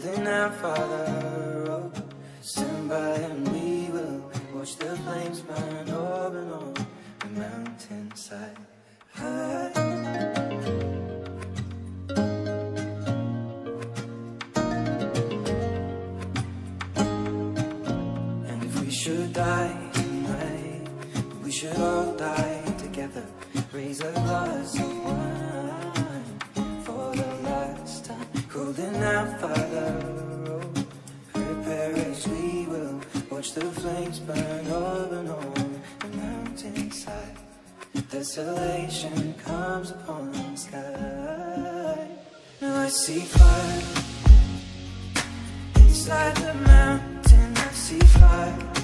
Calling out, Father, oh, stand by and we will watch the flames burn over and on the mountainside. High. And if we should die tonight, we should all die together. Raise a glass of wine Father, oh, prepare as we will. Watch the flames burn over and on the mountainside. Desolation comes upon the sky. Now I see fire. Inside the mountain, I see fire.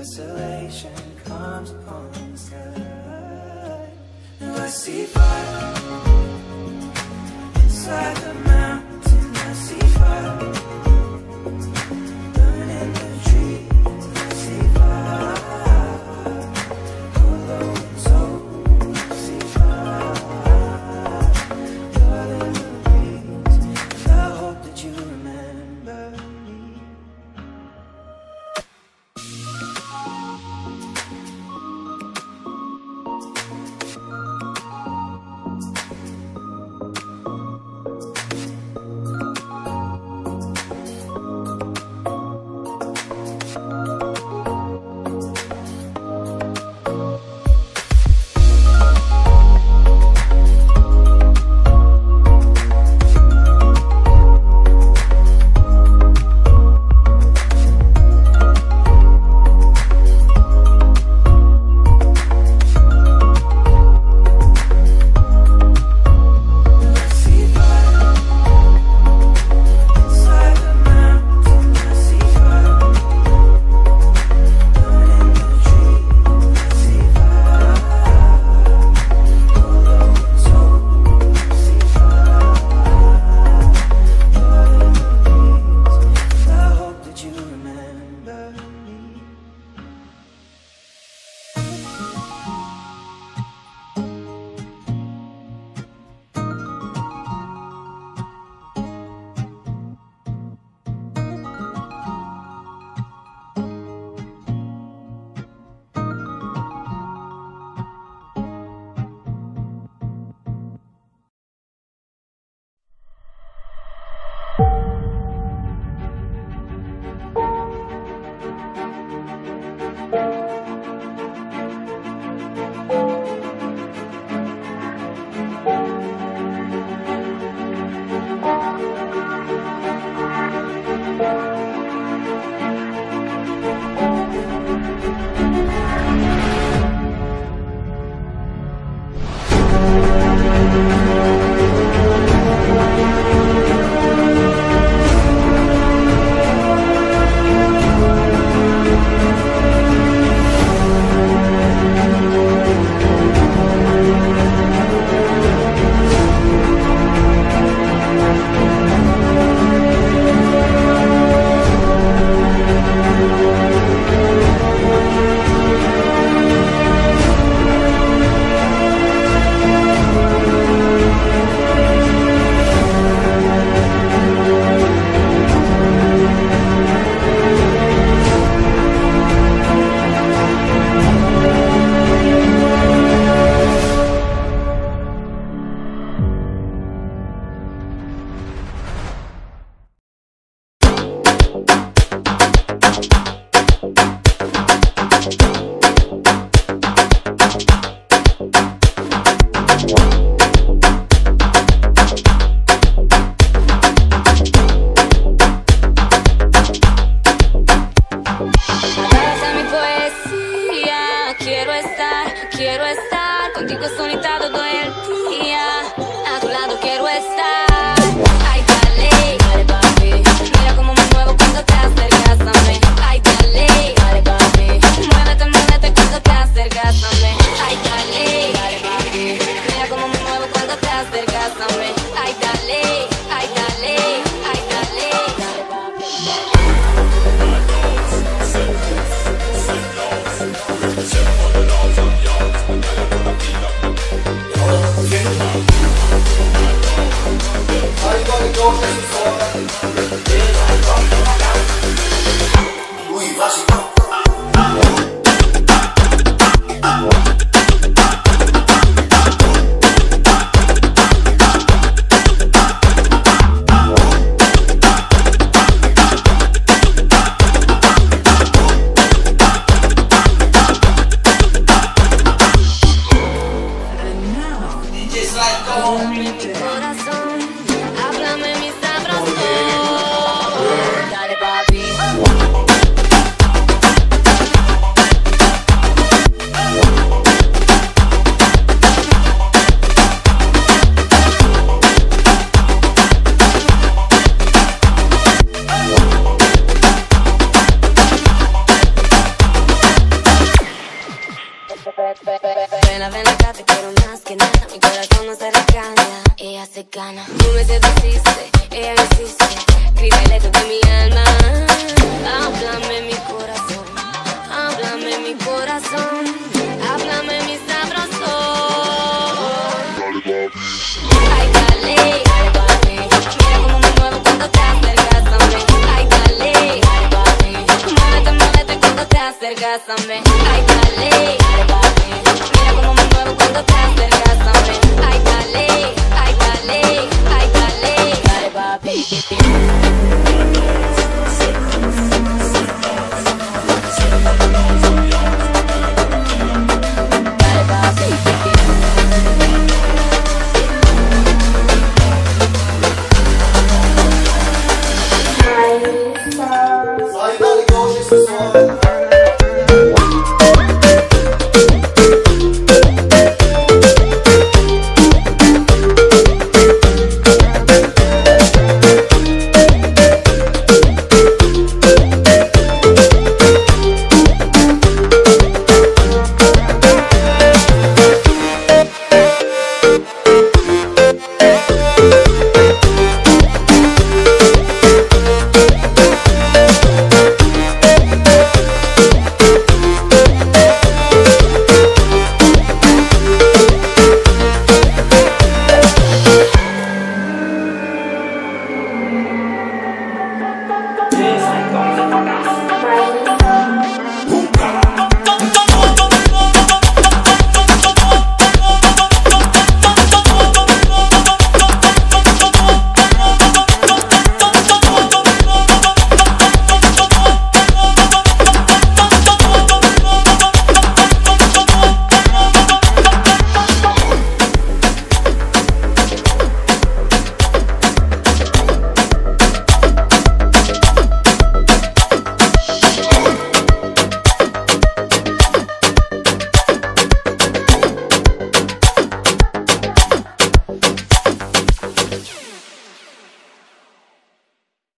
Desolation comes upon the sky. Now I see fire inside La ven te quiero más que nada, mi corazón no se rescata, ella se gana. Tu me deshaciste, ella lo hice, escribe el leto de mi alma. Háblame mi corazón, háblame mi corazón, háblame mis sabroso. Ay, dale, ay, dale, como me muevo cuando te acergásame. Ay, dale, ay, dale, como me cuando te acergásame.